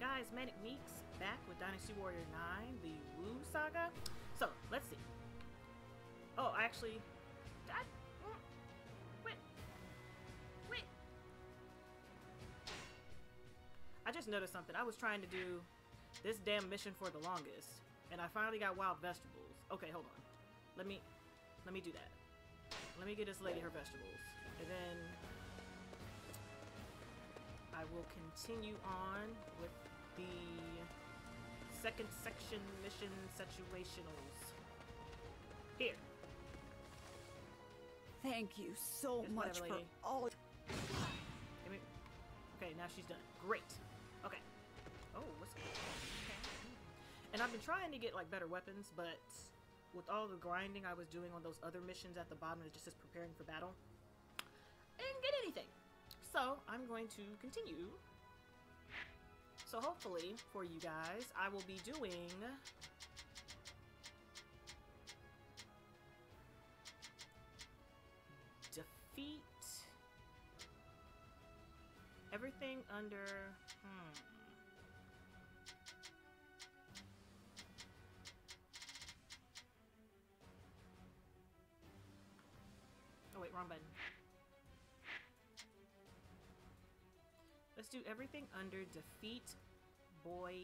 Guys, Manic Meeks back with Dynasty Warrior 9, the Wu Saga. So, let's see. Oh, actually... I, mm, wait. Wait. I just noticed something. I was trying to do this damn mission for the longest. And I finally got wild vegetables. Okay, hold on. Let me... Let me do that. Let me get this lady her vegetables. And then I will continue on with the second section mission situationals. Here. Thank you so much for lady. all. Okay, now she's done. Great. Okay. Oh, what's going okay. And I've been trying to get like better weapons, but with all the grinding I was doing on those other missions at the bottom, it just says preparing for battle. I didn't get anything. So I'm going to continue. So hopefully for you guys, I will be doing defeat everything under hmm. Oh wait, wrong button. Do everything under defeat boy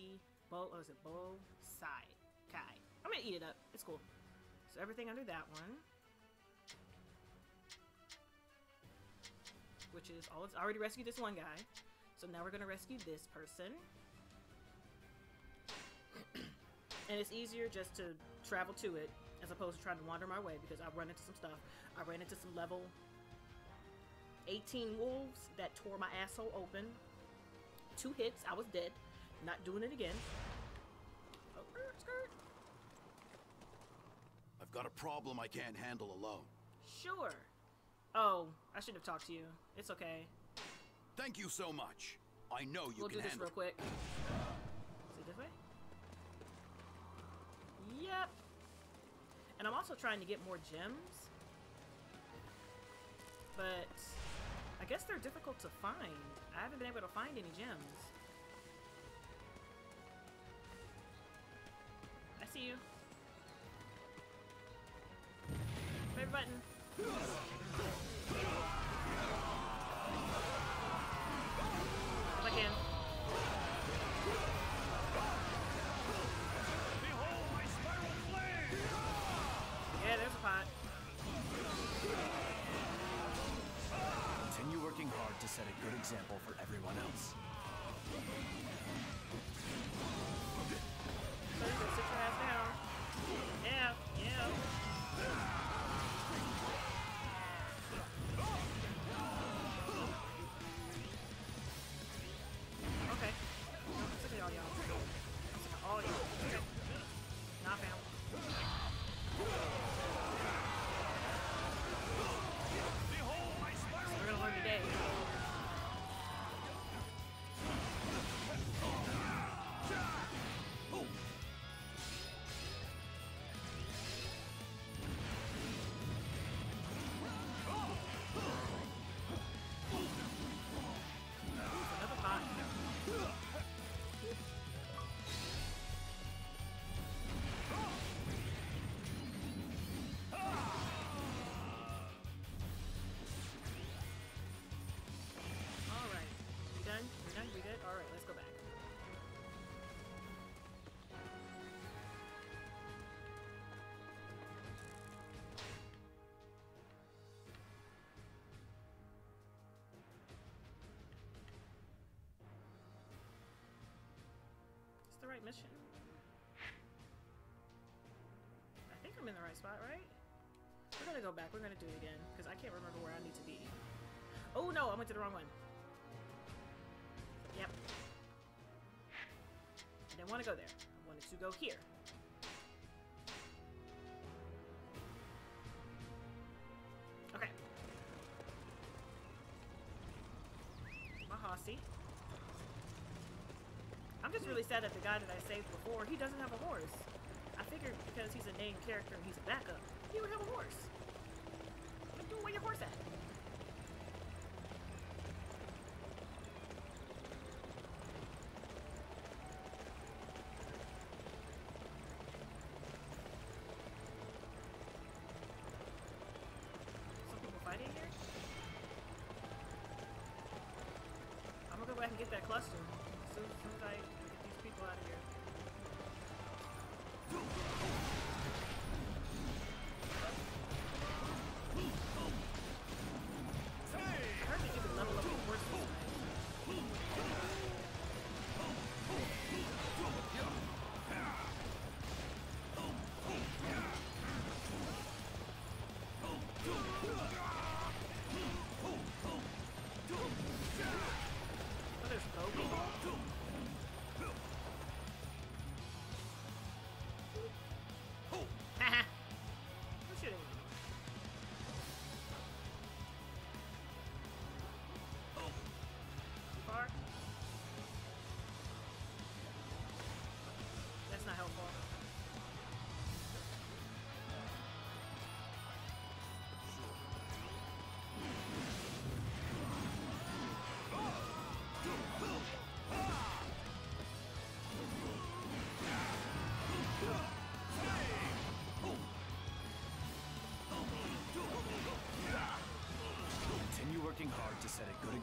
bo what was it bo sai kai. I'm gonna eat it up. It's cool. So everything under that one. Which is all it's already rescued this one guy. So now we're gonna rescue this person. and it's easier just to travel to it as opposed to trying to wander my way because I run into some stuff. I ran into some level 18 wolves that tore my asshole open. Two hits, I was dead. Not doing it again. Oh, skirt, skirt. I've got a problem I can't handle alone. Sure. Oh, I should have talked to you. It's okay. Thank you so much. I know you we'll can do this real quick. Is it this way? Yep. And I'm also trying to get more gems. But I guess they're difficult to find. I haven't been able to find any gems. I see you. Favorite button. Done? We good? Alright, let's go back. It's the right mission. I think I'm in the right spot, right? We're gonna go back. We're gonna do it again because I can't remember where I need to be. Oh no, I went to the wrong one. Didn't want to go there. I wanted to go here. Okay. Horsey. I'm just really sad that the guy that I saved before, he doesn't have a horse. I figured because he's a named character and he's a backup, he would have a horse. Where your horse at? And get that cluster. As soon as I get these people out of here.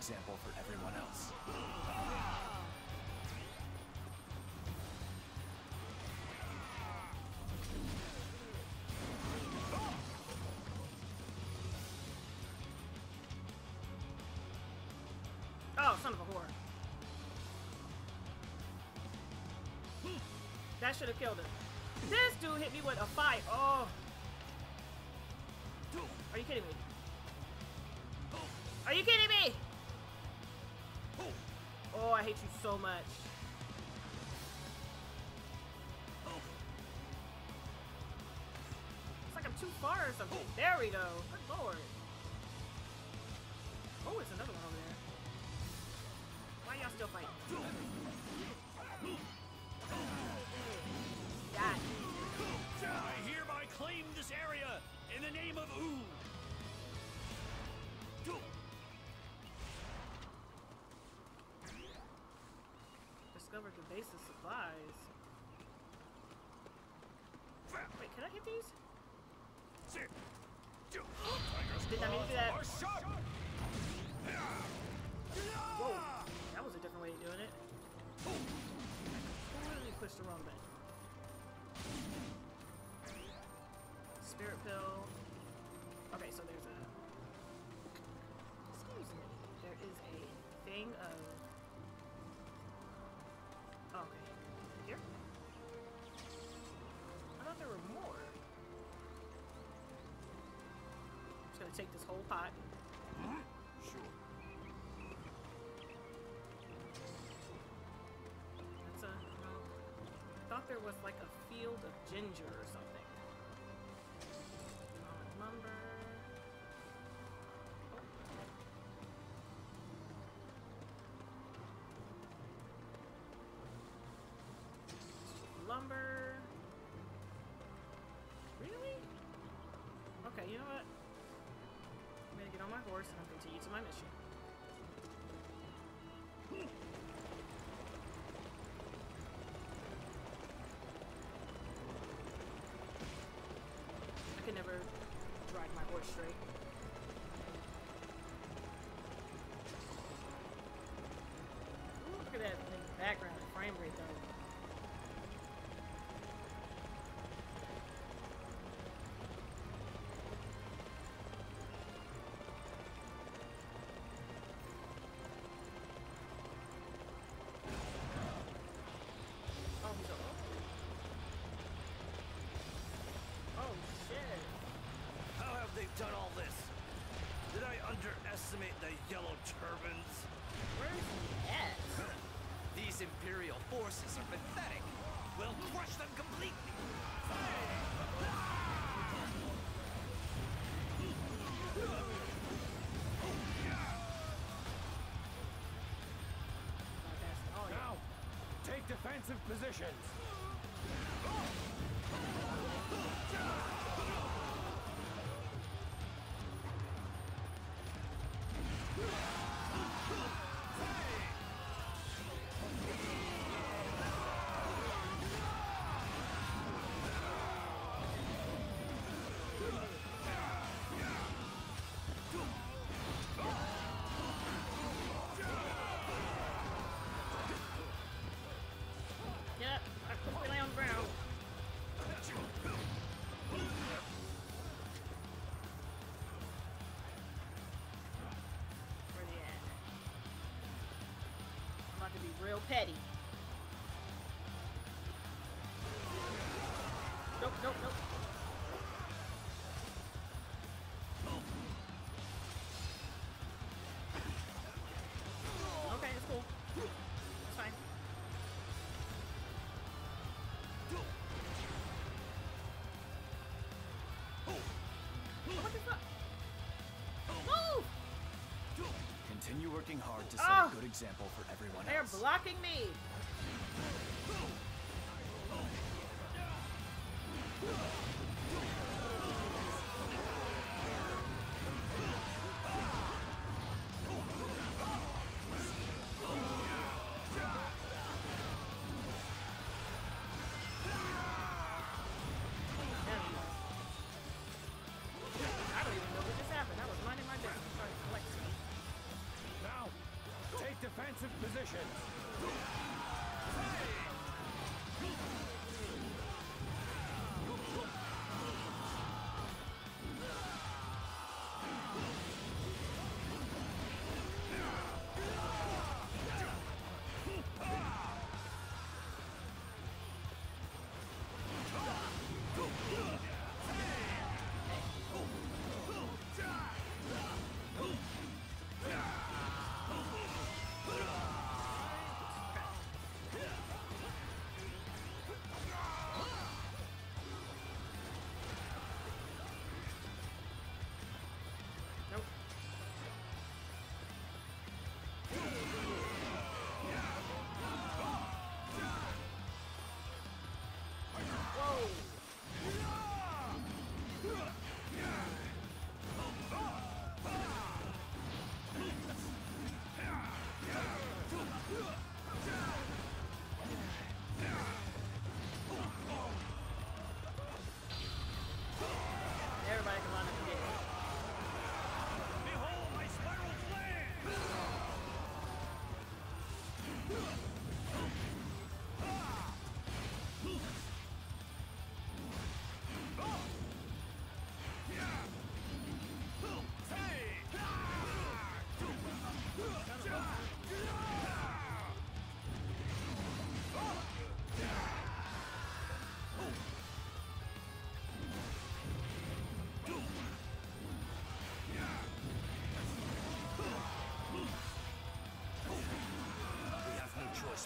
Example for everyone else. Oh, son of a whore. That should have killed him. This dude hit me with a fight. Oh. Are you kidding me? Are you kidding me? Oh, I hate you so much. It's like I'm too far or something. There we go. Discovered the base of supplies. Wait, can I hit these? Did not mean to do that. Whoa, that was a different way of doing it. Literally pushed the wrong button. Spirit pill. Okay, so there's a. Excuse me. There is a thing of. Gonna take this whole pot. Sure. That's a. No. I thought there was like a field of ginger or something. Lumber. Oh. Lumber. Really? Okay, you know what? My horse and I'll continue to my mission. I can never drive my horse straight. Done all this? Did I underestimate the yellow turbans? Where's he at? These Imperial forces are pathetic. We'll crush them completely. Oh. Now, take defensive positions. Real petty. Continue working hard to set Ah! a good example for everyone They're else. blocking me.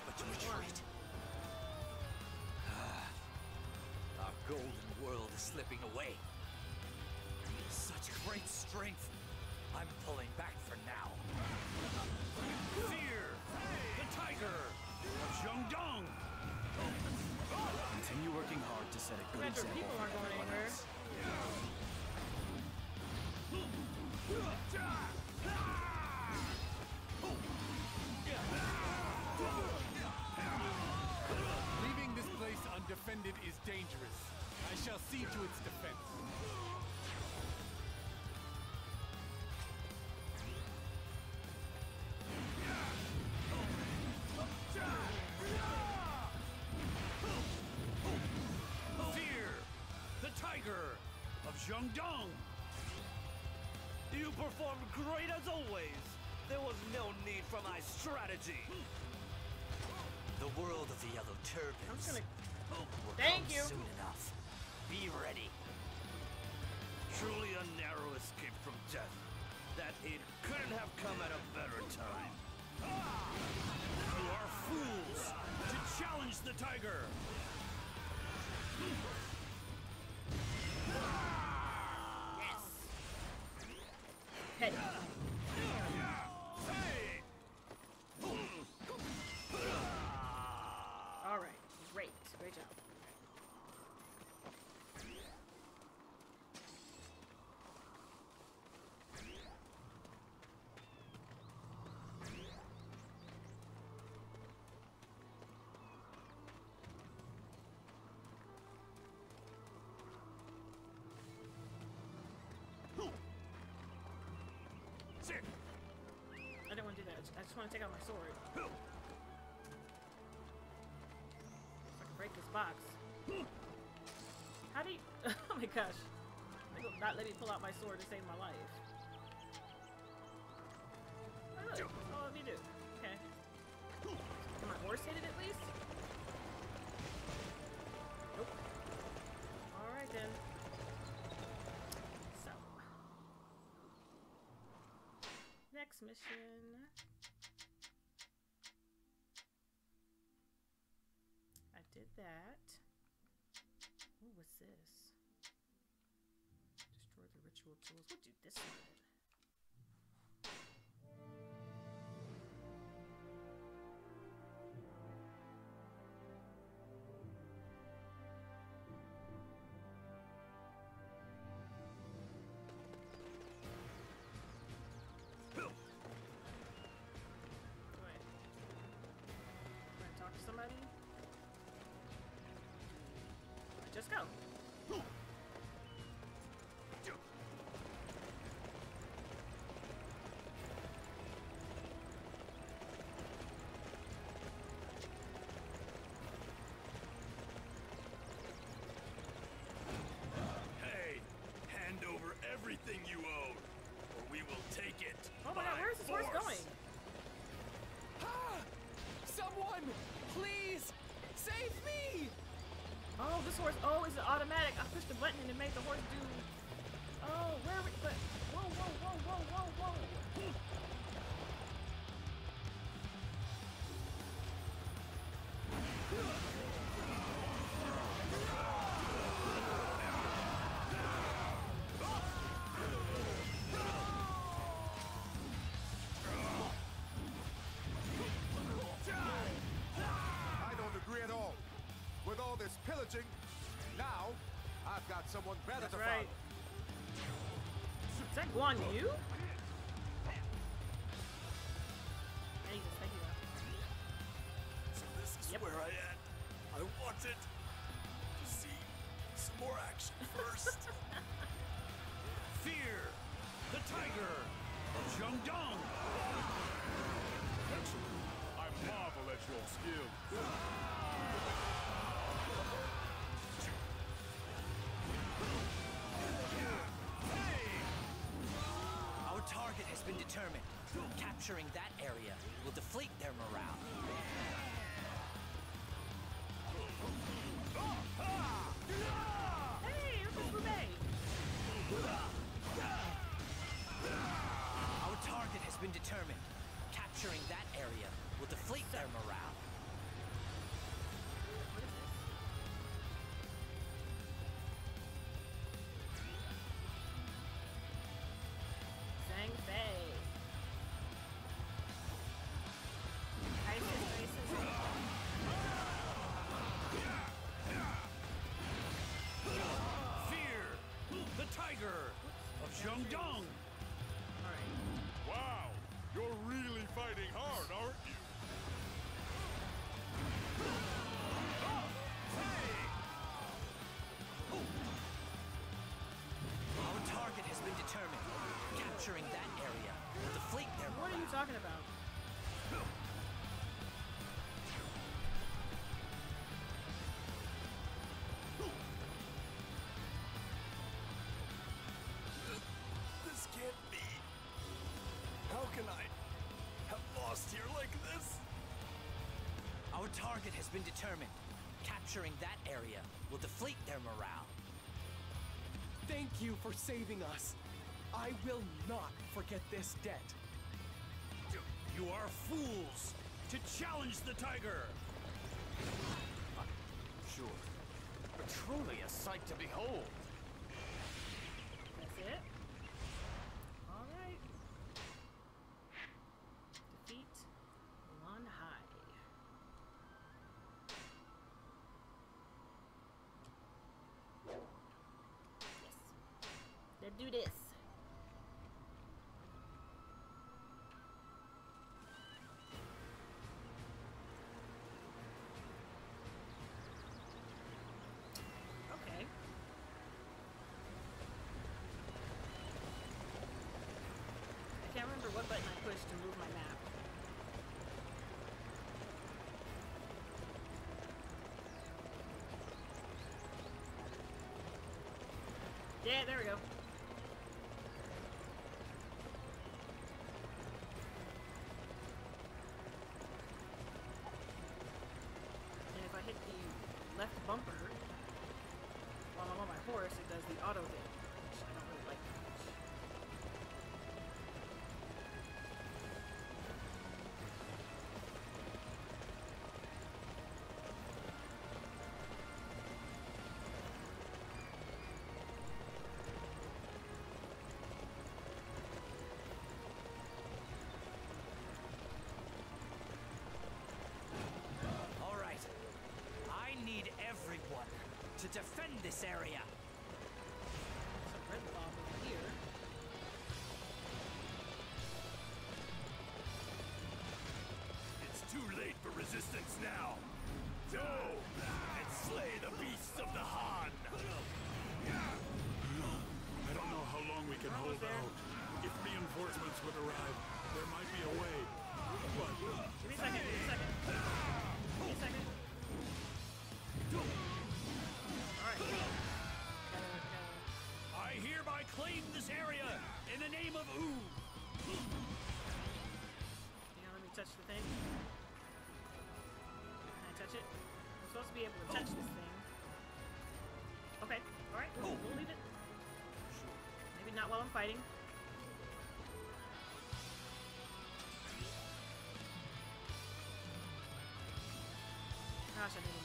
But to retreat. Ah, our golden world is slipping away. Such great strength. I'm pulling back Jiangdong! Continue working hard to set a good Glad your example people for aren't going everyone anywhere. else. Leaving this place undefended is dangerous. I shall see to its defense. Of Jiangdong! You performed great as always! There was no need for my strategy! The world of the Yellow Turbans I'm just gonna. will Thank come you. soon enough. Be ready. Truly a narrow escape from death. That aid couldn't have come at a better time. You are fools to challenge the tiger! I just want to take out my sword. So I can break this box. How do you... Oh my gosh. They will not let me pull out my sword to save my life. Oh, really? That's all let me do. Okay. Come on, horse hit it at least? Nope. Alright then. So. Next mission. Just go. Hey, hand over everything you own, or we will take it. Oh my god, by where's this horse force. going? Ah! Someone, please, save me! Oh, this horse. Oh, automatic. I pushed the button and it made the horse do. Oh, where? But whoa, whoa, whoa, whoa, whoa. Now I've got someone better That's to right. follow. Is that Guan Yu? Determined. Capturing that area will deflate their morale. Hey. Our target has been determined. Capturing that area will deflate their morale. Of Jiangdong. Alright. Wow, you're really fighting hard, aren't you? Our target has been determined. Capturing that area will deflate their What are you talking about? Lost here like this? Our target has been determined. Capturing that area will deflate their morale. Thank you for saving us. I will not forget this debt. You are fools to challenge the tiger. Sure. But truly a sight to behold. Can't remember what button I pushed to move my map. Yeah, there we go. To defend this area. Some red bomb over here. It's too late for resistance now. Go and slay the beasts of the Han. I don't know how long we can hold out. If reinforcements would arrive, there might be a way. But Give me a second, give me a second. It? I'm supposed to be able to touch this thing. Okay, alright, we'll, we'll leave it. Maybe not while I'm fighting. Gosh, I need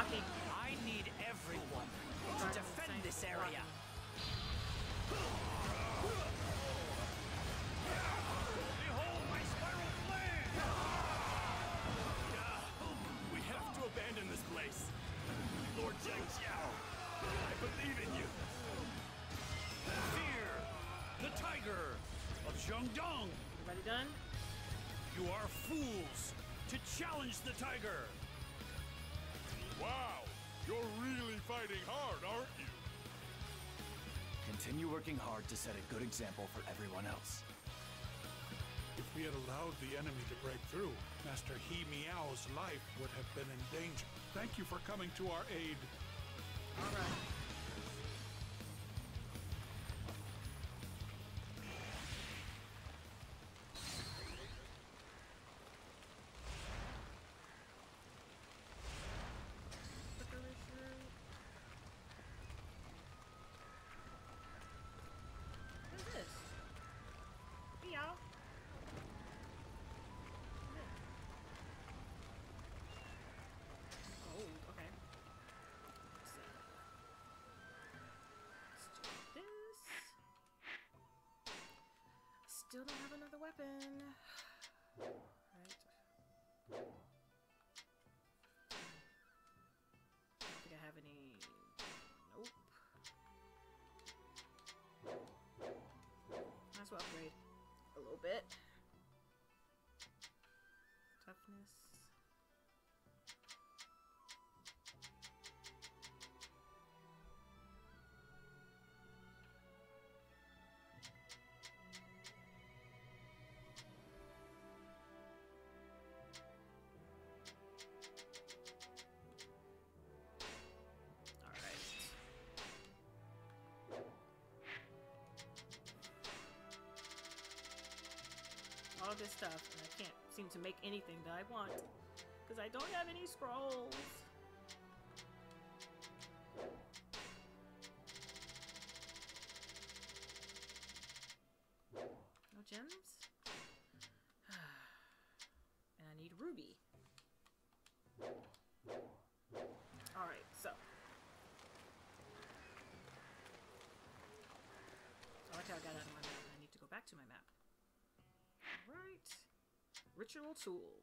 Blocking. I need everyone to defend this area. Behold my spiral flame! we have to abandon this place. Lord Zheng Xiao, I believe in you. Fear the tiger of Jiangdong. Everybody done? You are fools to challenge the tiger. Wow, you're really fighting hard, aren't you? Continue working hard to set a good example for everyone else. If we had allowed the enemy to break through, Master He Miao's life would have been in danger. Thank you for coming to our aid. Alright. What Still don't have another weapon. All this stuff, and I can't seem to make anything that I want. Because I don't have any scrolls. tool.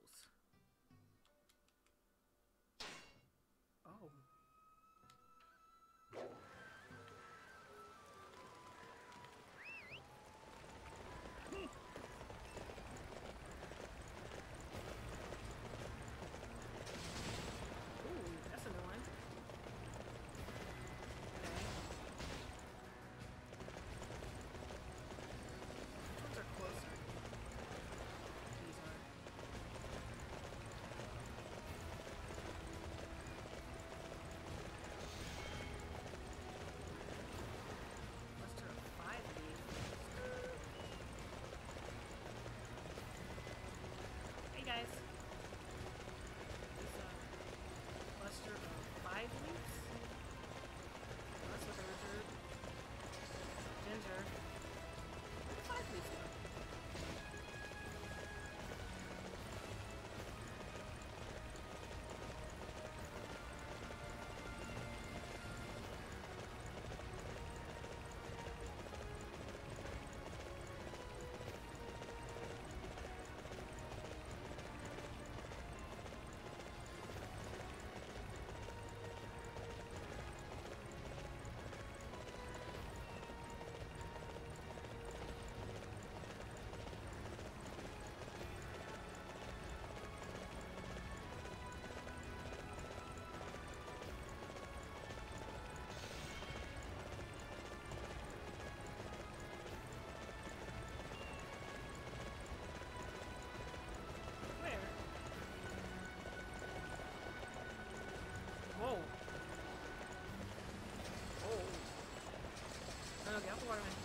platform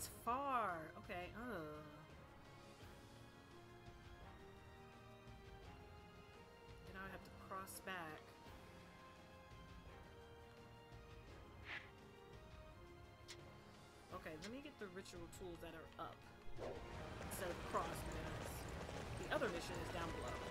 That's far. Okay. Ugh. And I have to cross back. Okay, let me get the ritual tools that are up. Instead of cross, because the other mission is down below.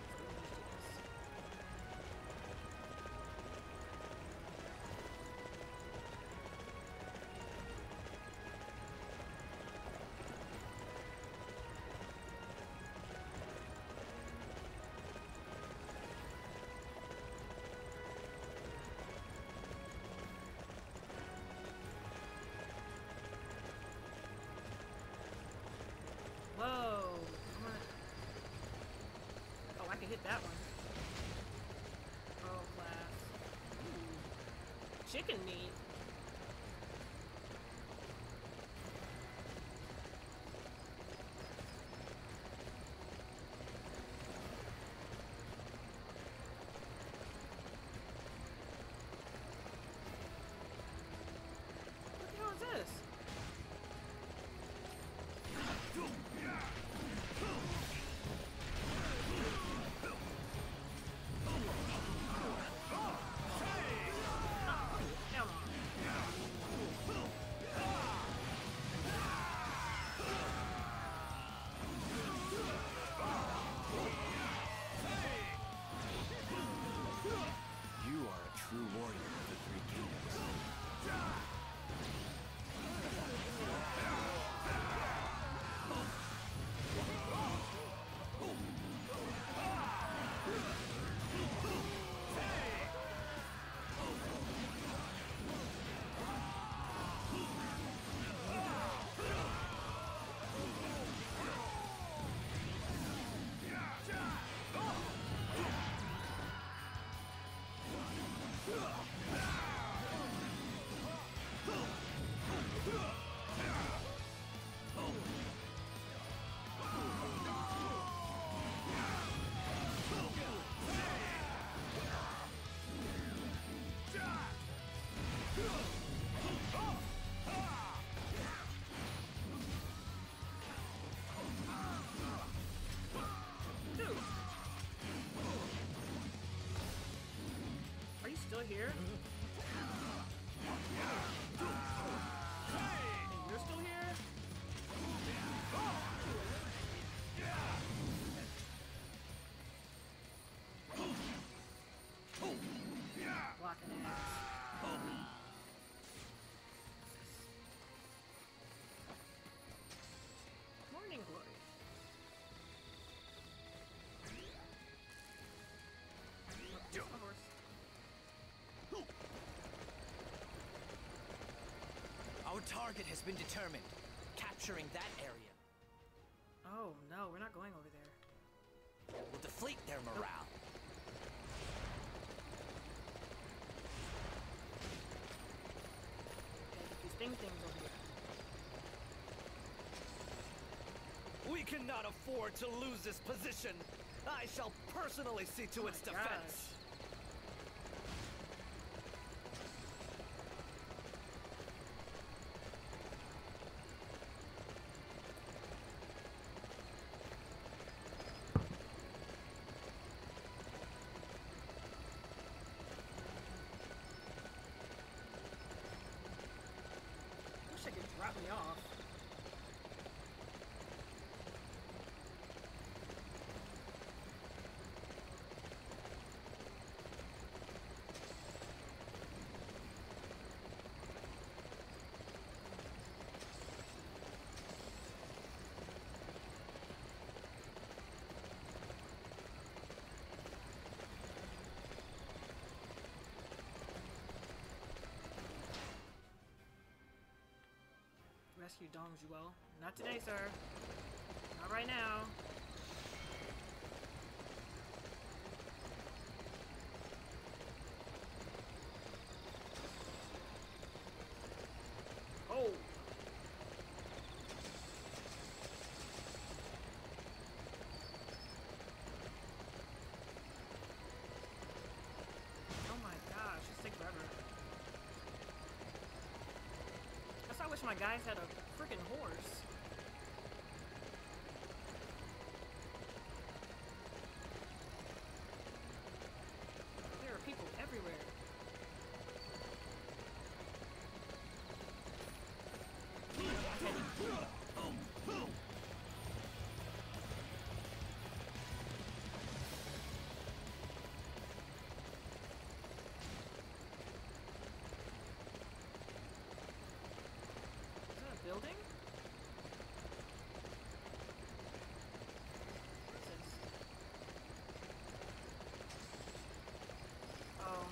that one. Oh, World class. Ooh. Chicken meat. Here? Target has been determined. Capturing that area Oh no, we're not going over there. will deflate their morale. Okay, these thing things over here. We cannot afford to lose this position. I shall personally see to oh its defense. Wish I could drop me off. Rescue Dong Zhuo. Not today, sir. Not right now. Oh! Oh my gosh, takes forever. I wish my guys had a freaking horse. There are people everywhere. Is that a building? What is this? Oh.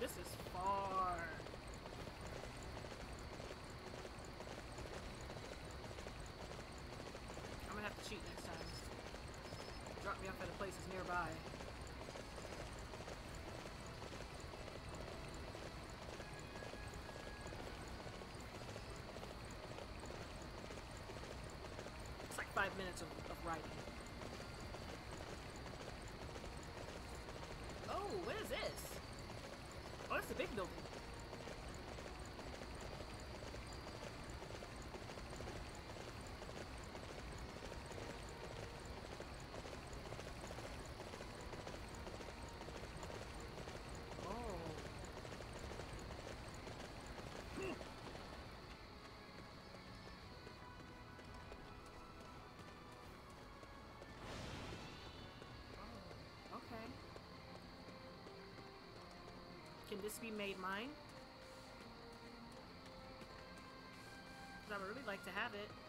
This is far. I'm gonna have to cheat next time. Drop me off at that's nearby. It's like five minutes of, of riding. Oh, what is this? Oh, it's a big building. Can this be made mine? I would really like to have it.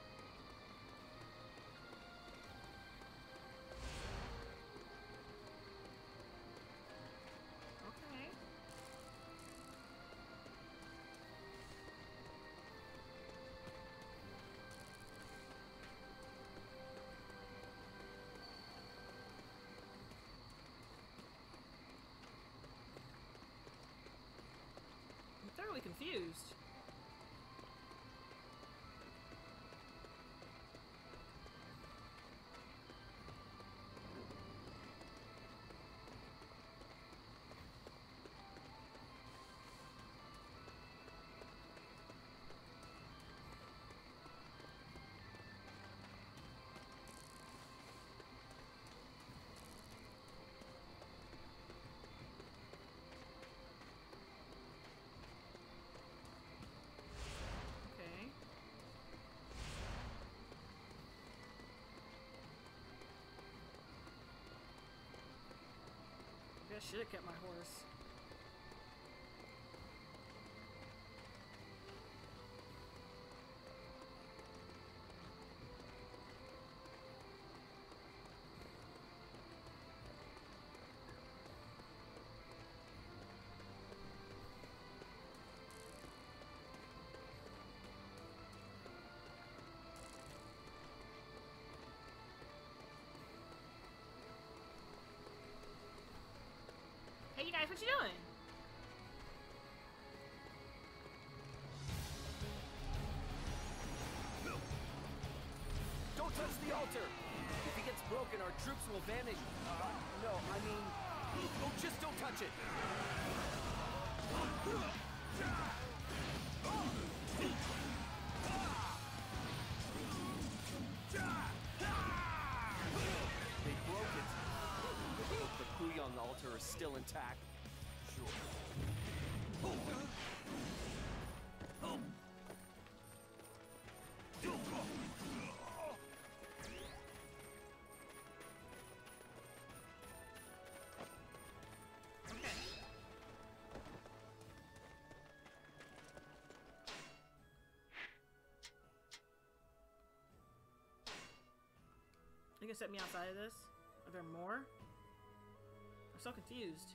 Thoroughly confused. Should have kept my horse. Guys, what you doing? Don't touch the altar! If he gets broken, our troops will vanish. Uh, no, I mean... Oh, just don't touch it! They broke it. The Quyang altar is still intact. You can set me outside of this? Are there more? I'm so confused.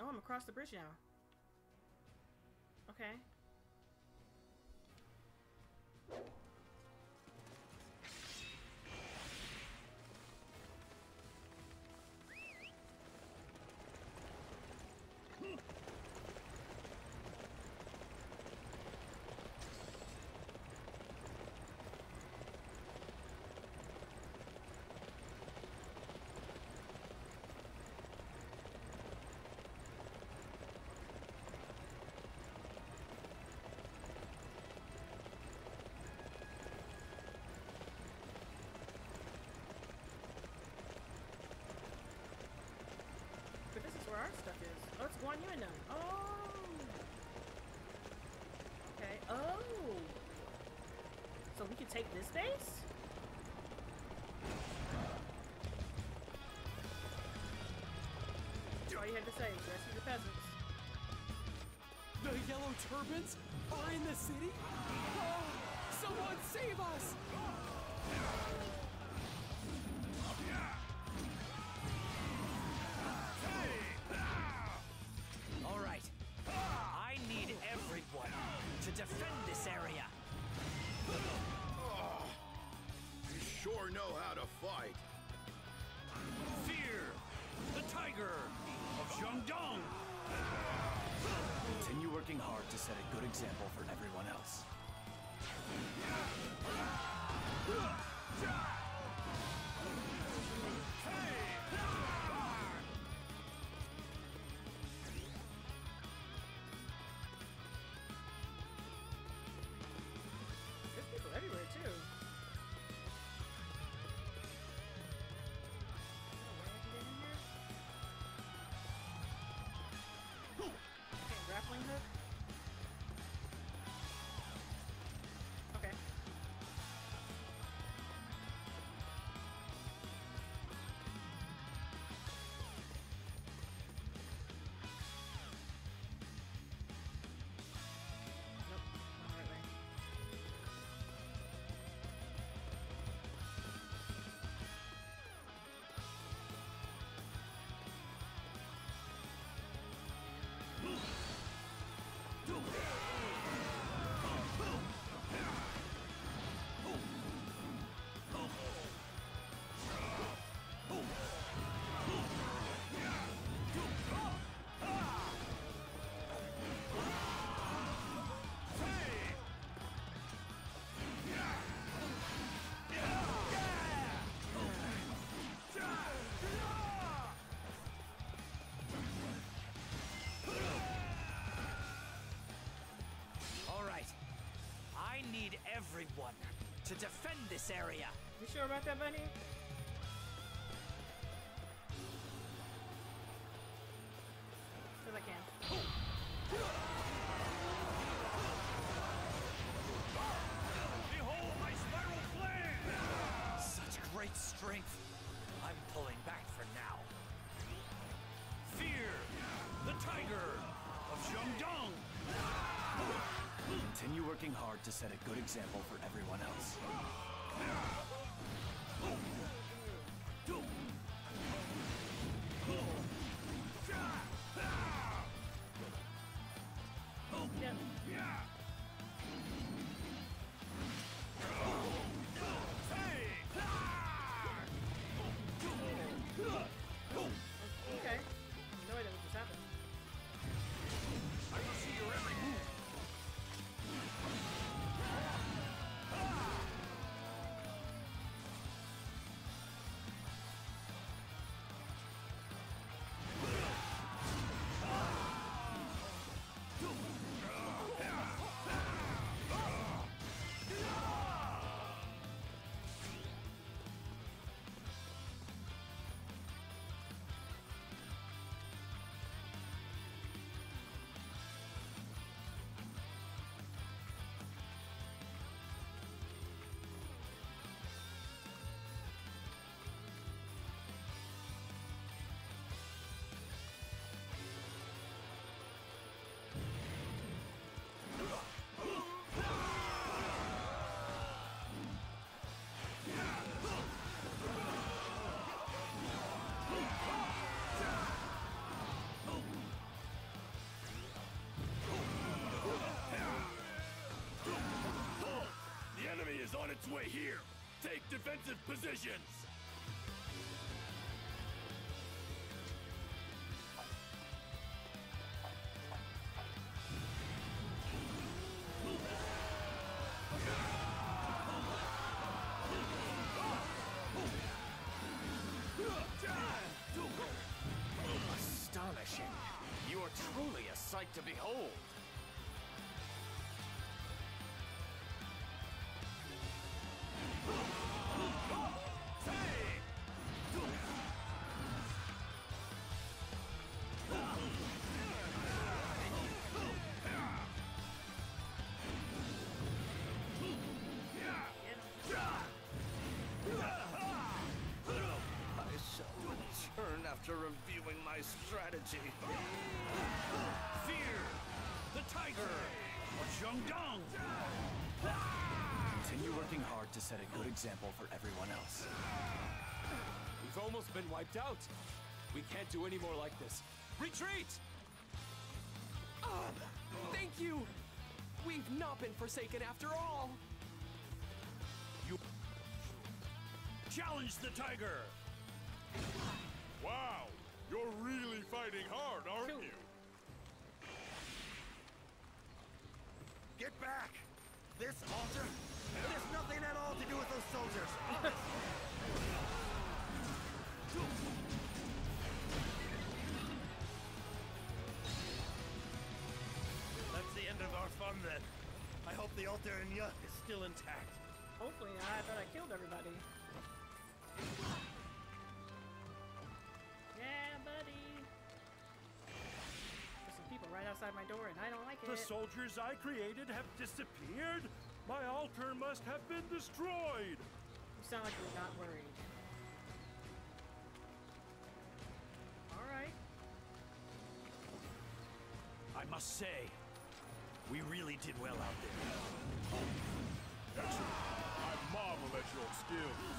Oh, I'm across the bridge now. Okay. Our stuff is. Oh, it's Guan Yu now. Oh. Okay. Oh. So we can take this base? All you had to say. Rescue the peasants. The yellow turbans are in the city? Oh, someone save us! Fight. Fear the tiger of Jiangdong. Continue working hard to set a good example for everyone else. Grappling everyone to defend this area. You sure about that, Bunny? Working hard to set a good example for everyone else. On its way here. Take defensive positions. Astonishing. You are truly a sight to behold. After reviewing my strategy. Fear! The tiger of Jiangdong! Continue working hard to set a good example for everyone else. We've almost been wiped out. We can't do any more like this. Retreat! Ah, thank you! We've not been forsaken after all! You challenge the tiger! Wow! You're really fighting hard, aren't you? Get back! This altar has nothing at all to do with those soldiers. That's the end of our fun then. I hope the altar in Ya is still intact. Hopefully, I thought I killed everybody. Outside my door, and I don't like it. The soldiers I created have disappeared? My altar must have been destroyed! You sound like you're not worried. All right. I must say, we really did well out there. Excellent. I marvel at your skills.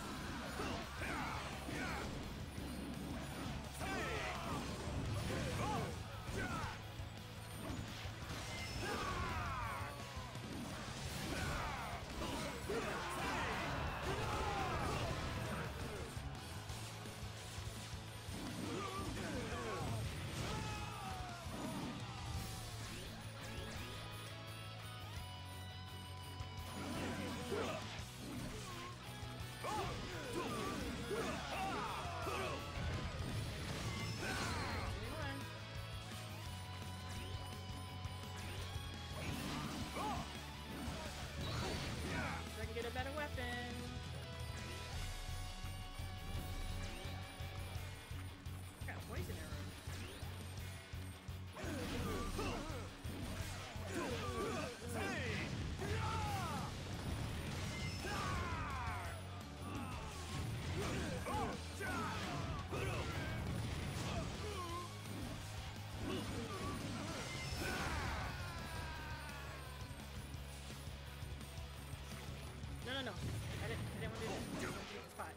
No. I didn't, I didn't want to do. I wanted to get the spot.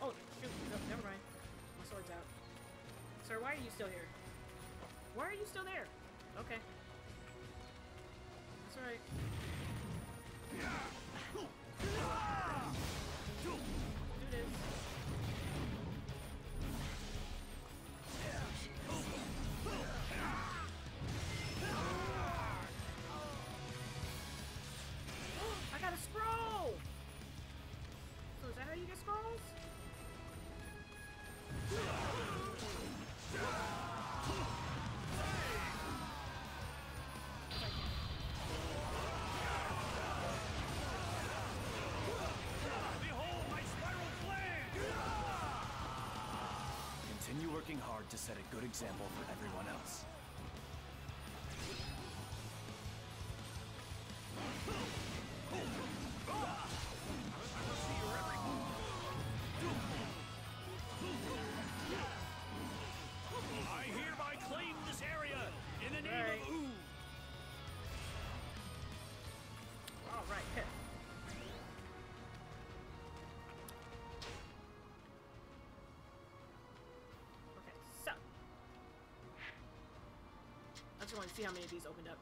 Oh, shoot. No, never mind. My sword's out. Sir, why are you still here? Why are you still there? Okay. That's alright. Do hard to set a good example for To see how many of these opened up.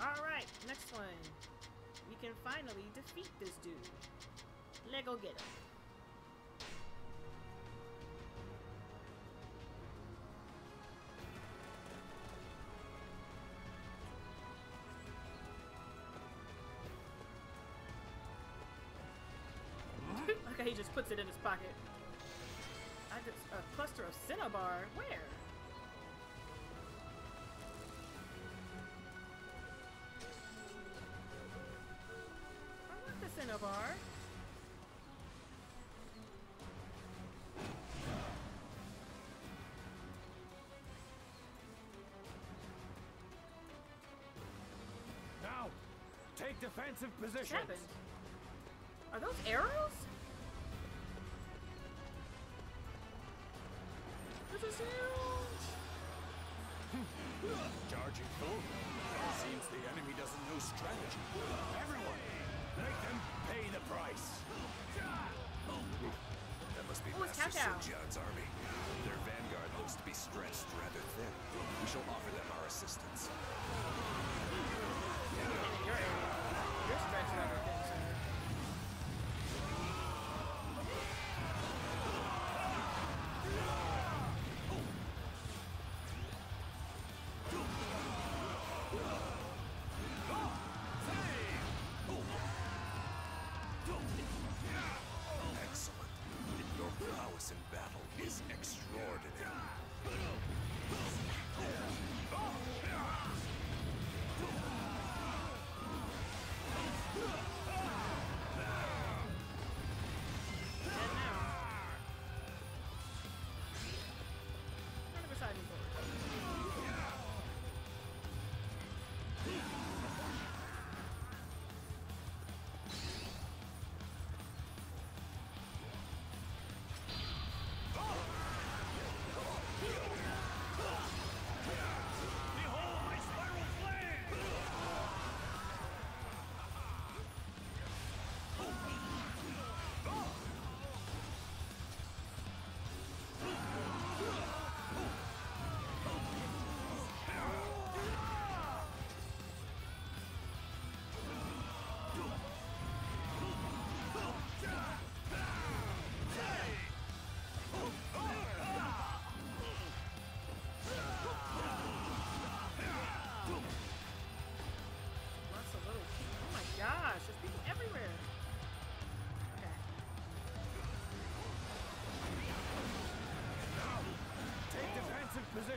Alright, next one. We can finally defeat this dude. Let go get him. okay, he just puts it in his pocket. I just a cluster of cinnabar. Where? Take defensive What positions. Are those arrows? This is huge! Charging full? Seems the enemy doesn't know strategy. Everyone, make them pay the price. That must be Oh, it's Master Countdown. Sun army.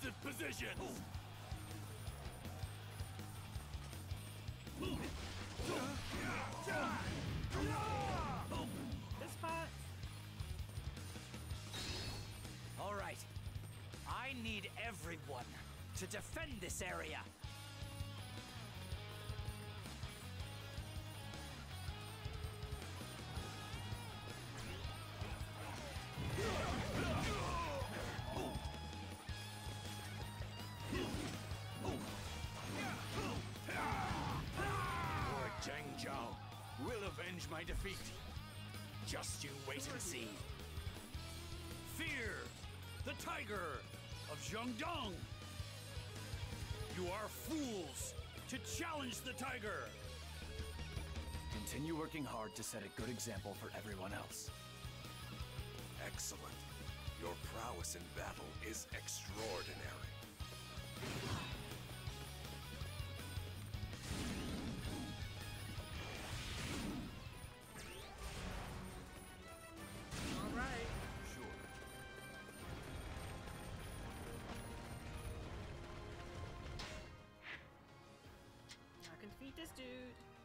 defensive positions! This spot. All right. I need everyone to defend this area. Zhao will avenge my defeat. Just you wait and see. Fear, the tiger of Jiangdong. You are fools to challenge the tiger. Continue working hard to set a good example for everyone else. Excellent. Your prowess in battle is extraordinary. I this dude.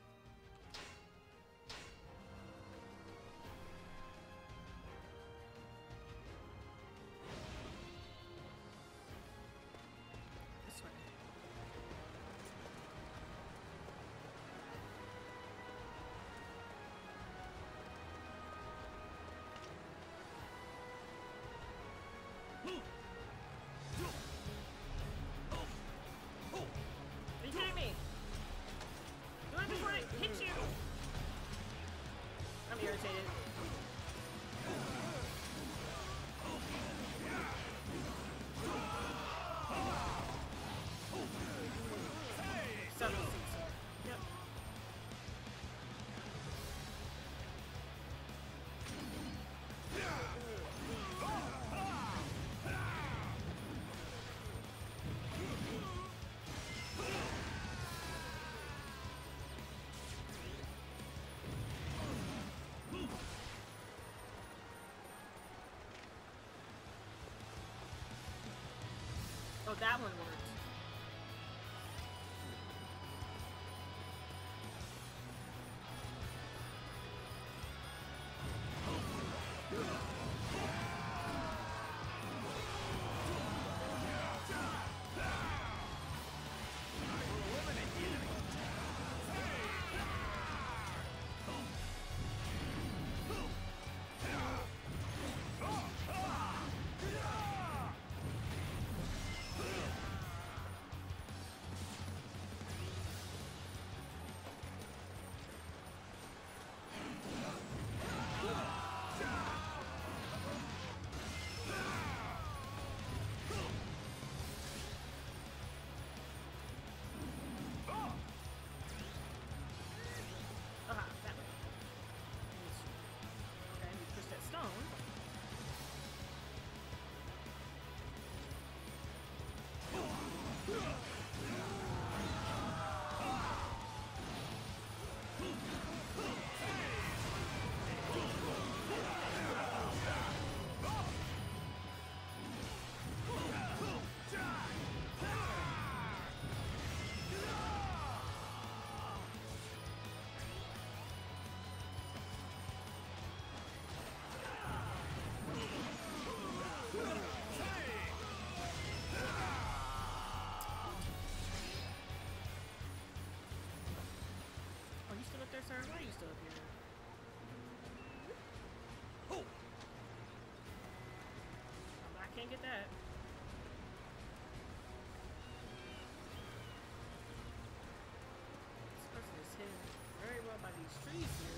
I'm that one worked. Can't get that. This person is hidden very well by these trees here.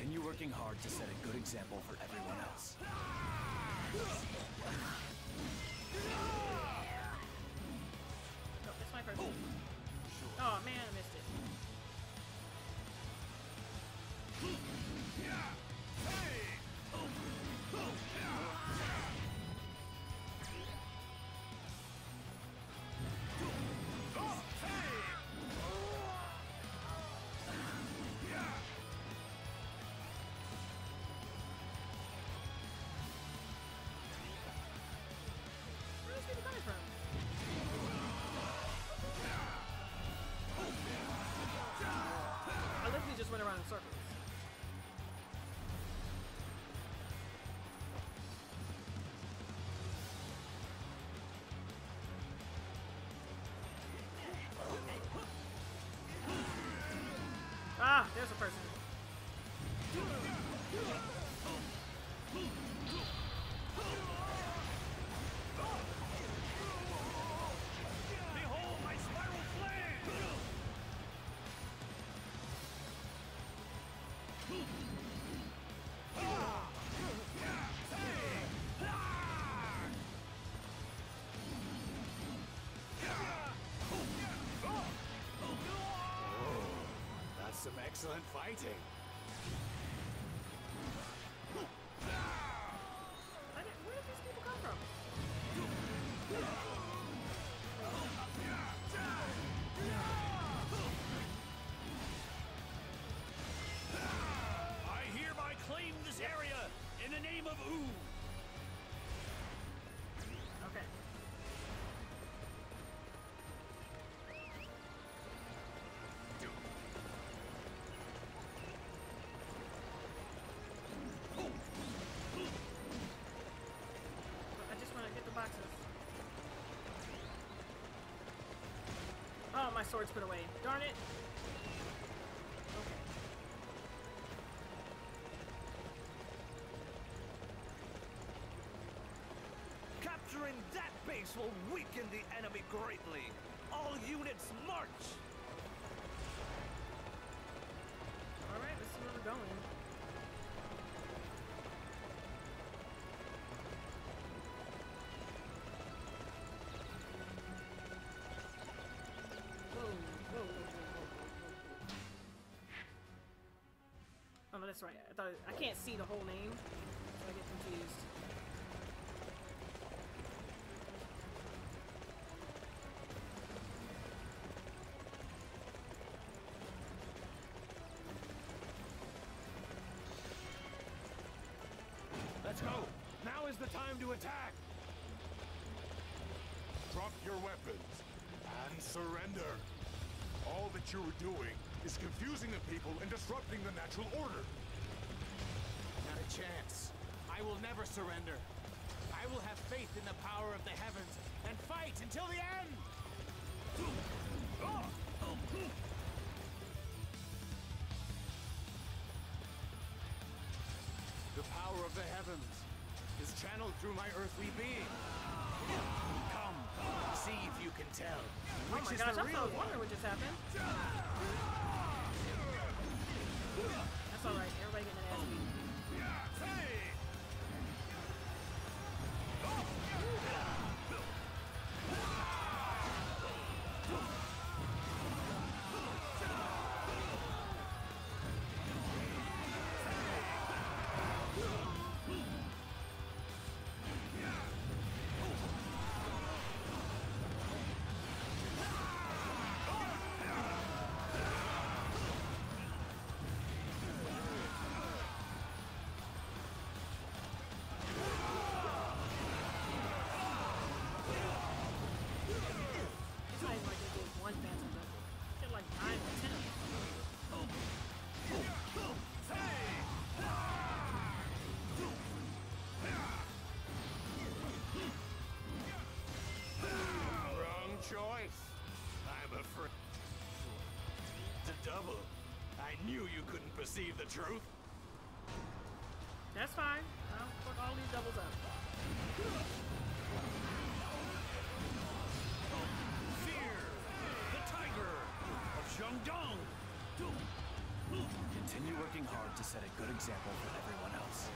Continue working hard to set a good example for everyone else. Just around in circles. Ah, there's a person. Excellent fighting. I where did these people come from? I hereby claim this area in the name of Wu. My sword's put away. Darn it. Okay. Capturing that base will weaken the enemy greatly. All units march! Alright, let's see where we're going. No, that's right. I thought I can't see the whole name, so I get confused. Let's go. Now is the time to attack. Drop your weapons and surrender. All that you are doing is confusing the people and disrupting the natural order. Not a chance. I will never surrender. I will have faith in the power of the heavens and fight until the end! The power of the heavens is channeled through my earthly being. Come, see if you can tell. Oh Which my is gosh, the I real was wondering what just happened. That's alright, knew you couldn't perceive the truth. That's fine. I'll fuck all these doubles up. Fear, the tiger of Jiangdong. Continue working hard to set a good example for everyone else.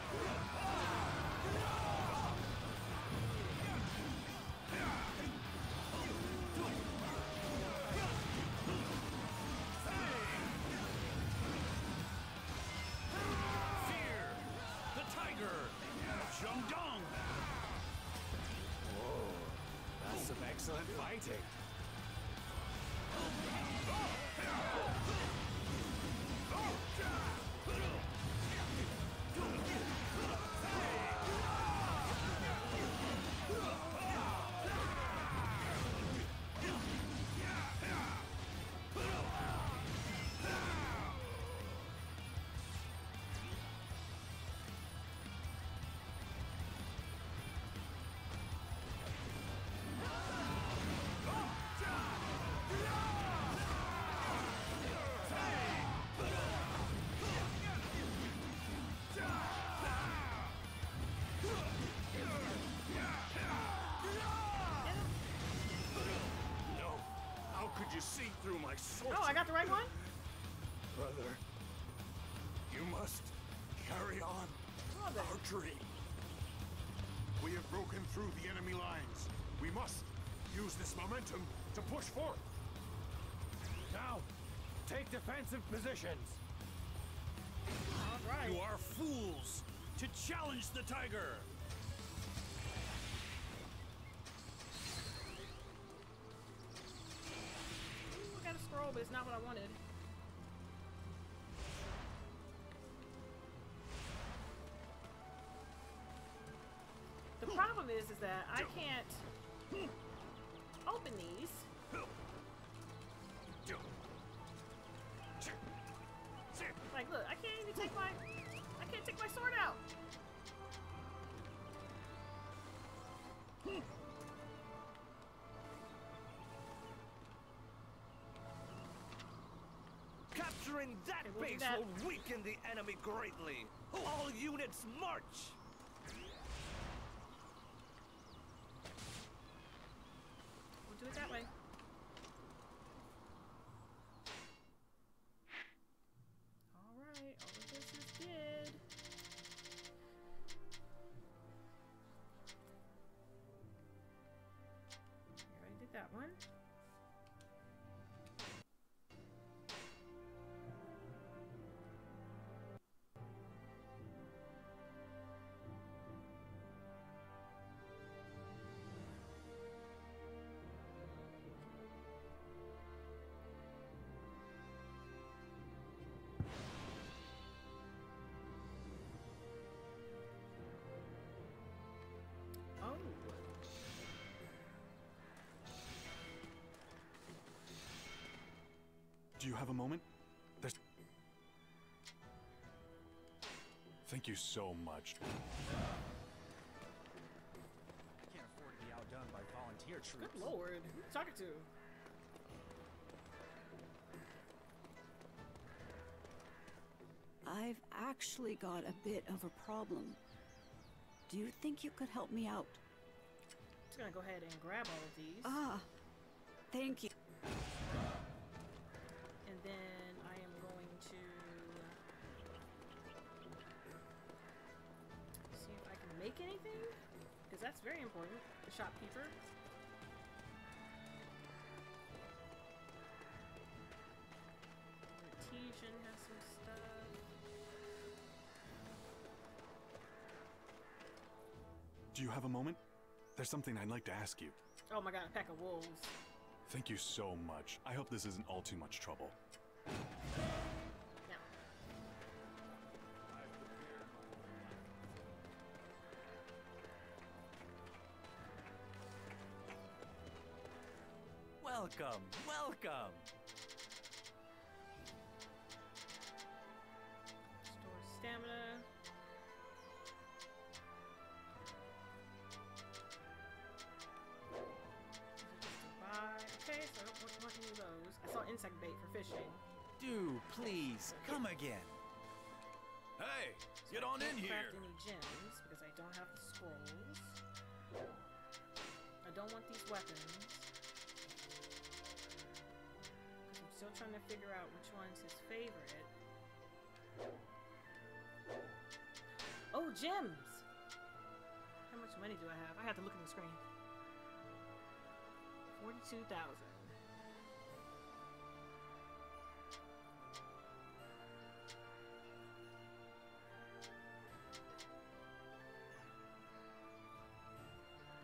Excellent fighting. You see through my sword? Oh, I got the right one? Brother, you must carry on Oh, there. our dream. We have broken through the enemy lines. We must use this momentum to push forth. Now, take defensive positions. All right. You are fools to challenge the tiger! Ooh, I got a scroll, but it's not what I wanted. The problem is, is that I can't open these. Like, look, I can't even take my, I can't take my sword out. Capturing that Okay, we'll do base will weaken the enemy greatly! All units march! Do you have a moment? There's. Thank you so much. I can't afford to be outdone by volunteer troops. Good lord. Who you talking to? I've actually got a bit of a problem. Do you think you could help me out? I'm just gonna go ahead and grab all of these. Ah, thank you. Because that's very important. The shopkeeper. Artesian has some stuff. Do you have a moment? There's something I'd like to ask you. Oh my god, a pack of wolves. Thank you so much. I hope this isn't all too much trouble. Welcome, welcome. store stamina. Okay, so I don't want, want any of those. I saw insect bait for fishing. Do please come again. Hey, get on in Can't here! craft any gems because I don't have the scrolls. I don't want these weapons. Trying to figure out which one's his favorite. Oh, gems! How much money do I have? I have to look at the screen. 42,000.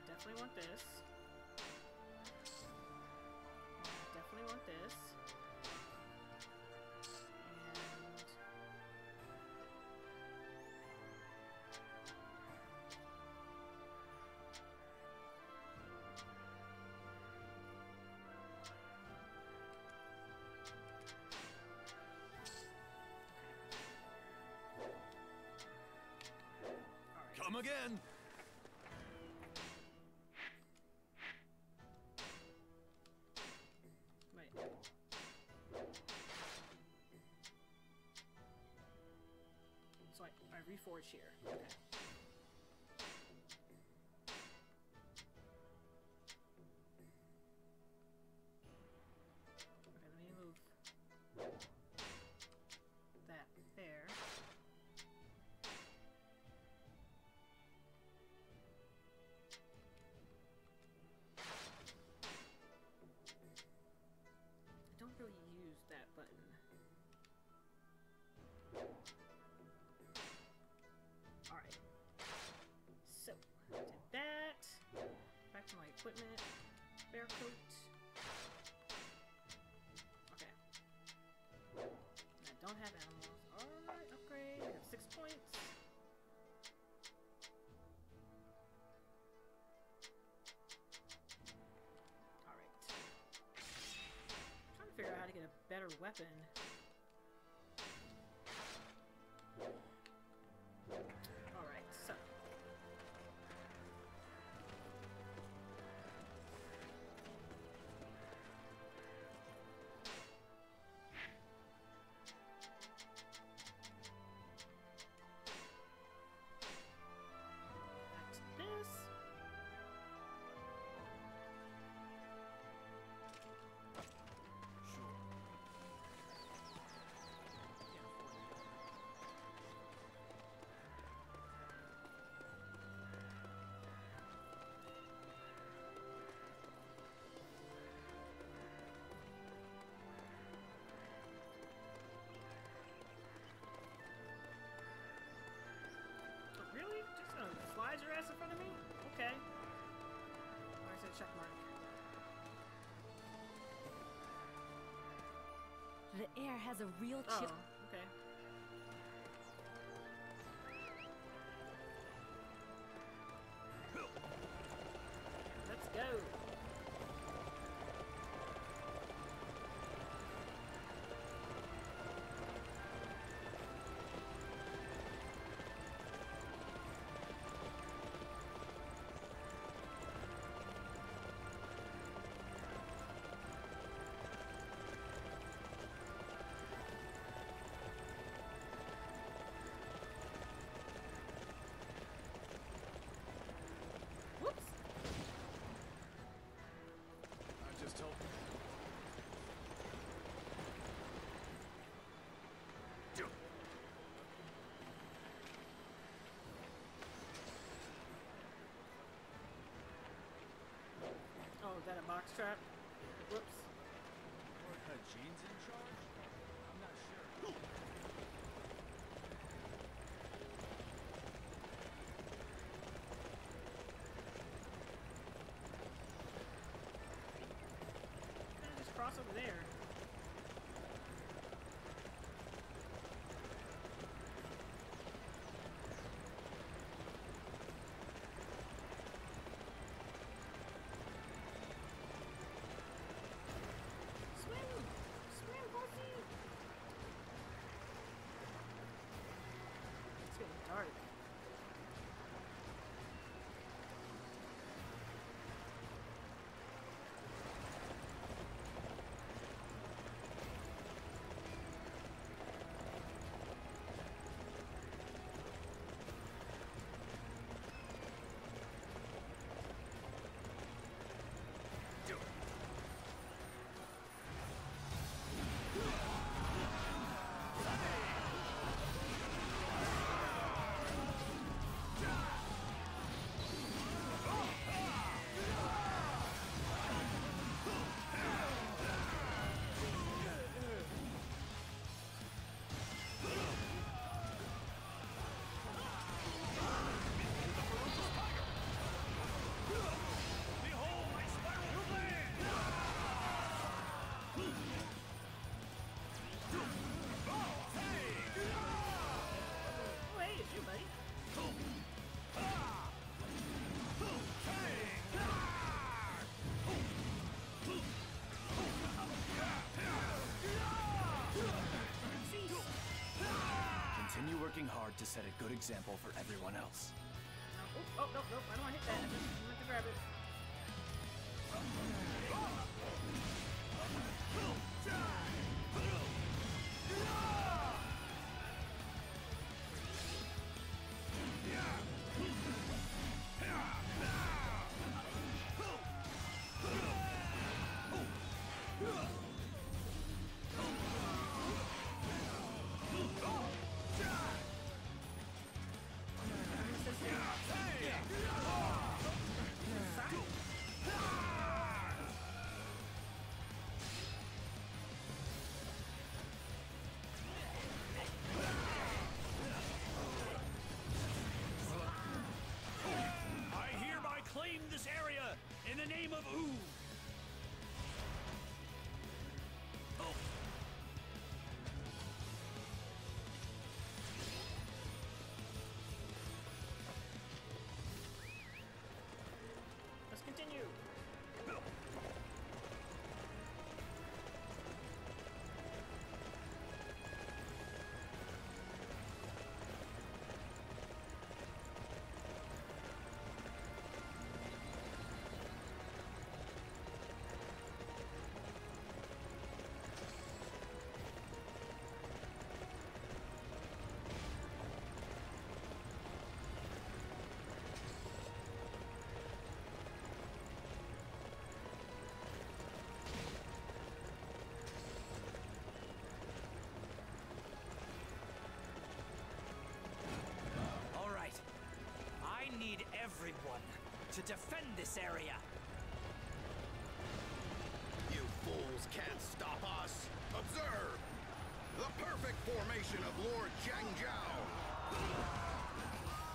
Definitely want this. Definitely want this. Come again! Wait. So I, I reforge here. Okay. Did that. Back to my equipment. Bear coat. Okay. I don't have animals. Alright, upgrade. I have six points. Alright. Trying to figure out how to get a better weapon. Your ass in front of me? Okay. Check mark? The air has a real Oh, chill. okay. Is that a box trap? Whoops. Are Gene's in to set a good example for everyone else. Oh, oh, no, no, I don't want to hit that. I just to grab it. To defend this area. You fools can't stop us! Observe! The perfect formation of Lord Zhang Zhao!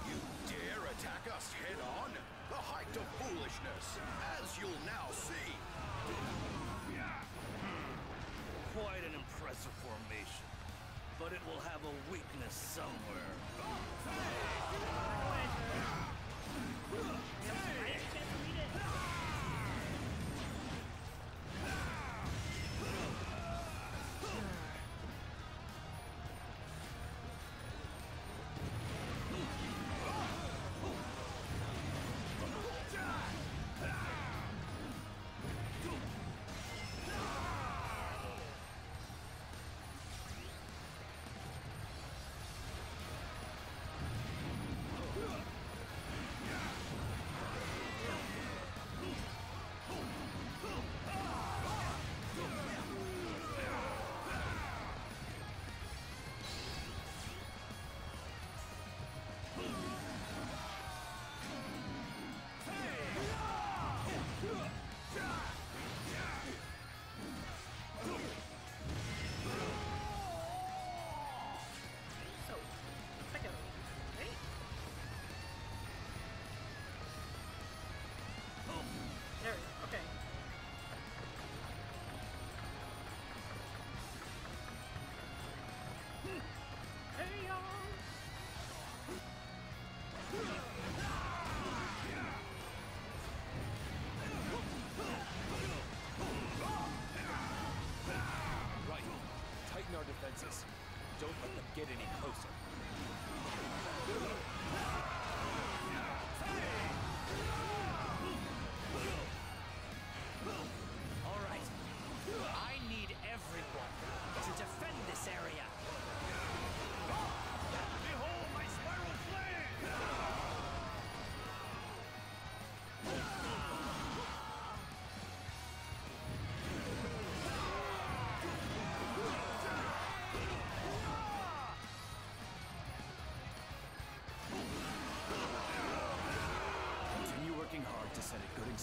You dare attack us head on? The height of foolishness, as you'll now see! Quite an impressive formation. But it will have a weakness somewhere.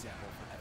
Example for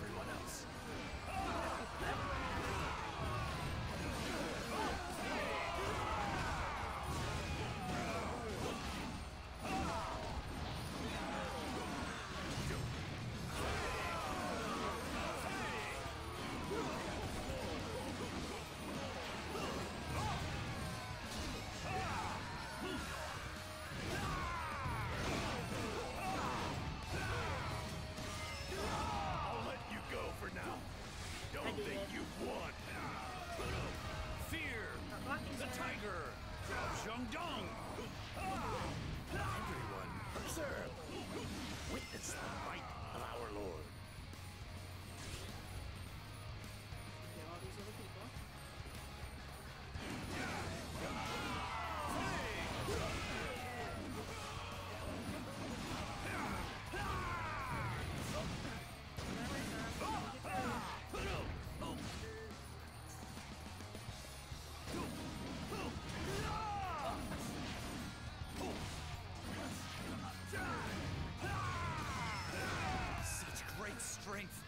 strength.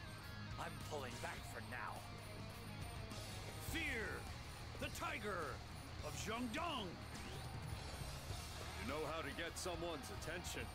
I'm pulling back for now. Fear, the tiger of Jiangdong. You know how to get someone's attention.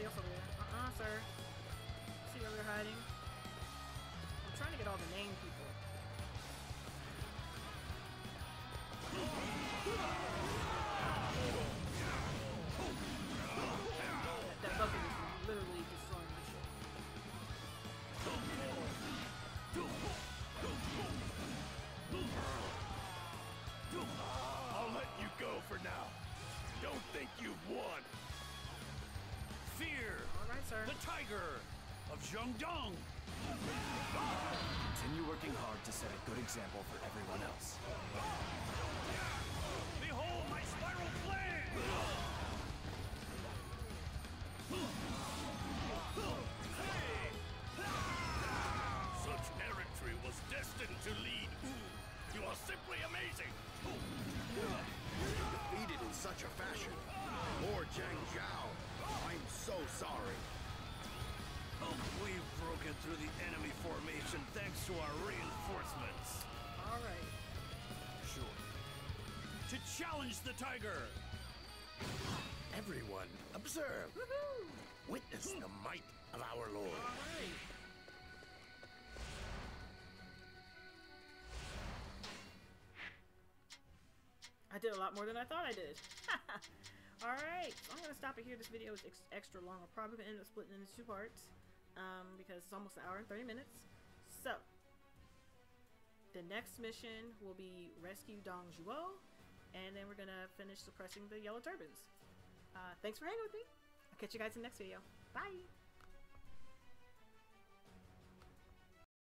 Somebody else over there. Uh-uh, sir. See where they're hiding? I'm trying to get all the named people. Tiger of Jiangdong. Continue working hard to set a good example for everyone else. Behold my spiral flame! Through the enemy formation thanks to our reinforcements. All right. Sure. To challenge the tiger! Everyone, observe. Witness the might of our Lord. All right. I did a lot more than I thought I did. Alright, so I'm going to stop it here. This video is ex extra long. I'm probably going to end up splitting it into two parts um, because it's almost an hour and 30 minutes. So, the next mission will be Rescue Dong Zhuo, and then we're to finish suppressing the Yellow Turbans. Uh, thanks for hanging with me. I'll catch you guys in the next video. Bye!